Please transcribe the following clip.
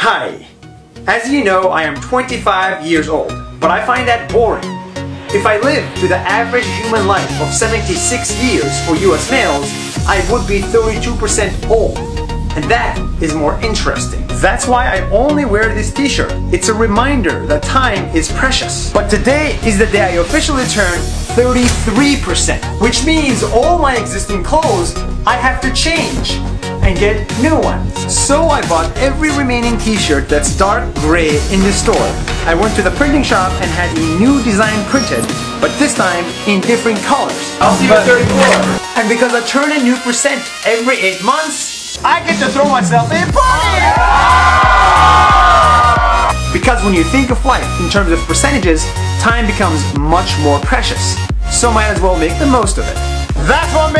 Hi. As you know, I am 25 years old, but I find that boring. If I live to the average human life of 76 years for US males, I would be 32% old. And that is more interesting. That's why I only wear this t-shirt. It's a reminder that time is precious. But today is the day I officially turn 33%, which means all my existing clothes I have to change and get new ones. So I bought every remaining t-shirt that's dark gray in the store. I went to the printing shop and had a new design printed, but this time in different colors. I'll see you at 34. And because I turn a new percent every 8 months, I get to throw myself a party! Because when you think of life in terms of percentages, time becomes much more precious. So might as well make the most of it. That's one